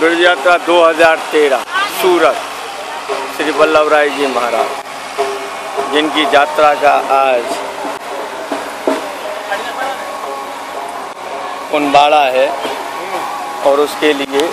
ब्रज यात्रा 2013 सूरत, श्री वल्लभ राय जी महाराज, जिनकी यात्रा का आज उनबाड़ा है और उसके लिए